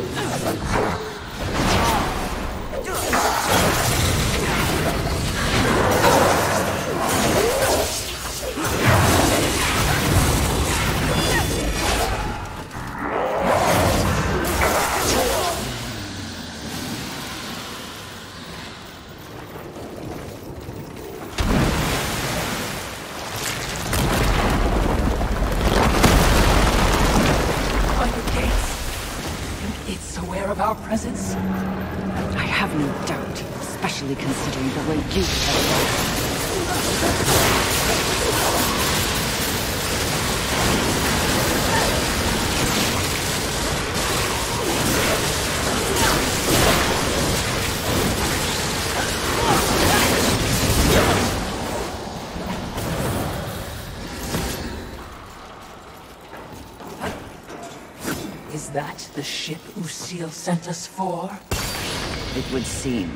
Are you gates. It's aware of our presence? I have no doubt, especially considering the way you have Is that the ship Usil sent us for? It would seem.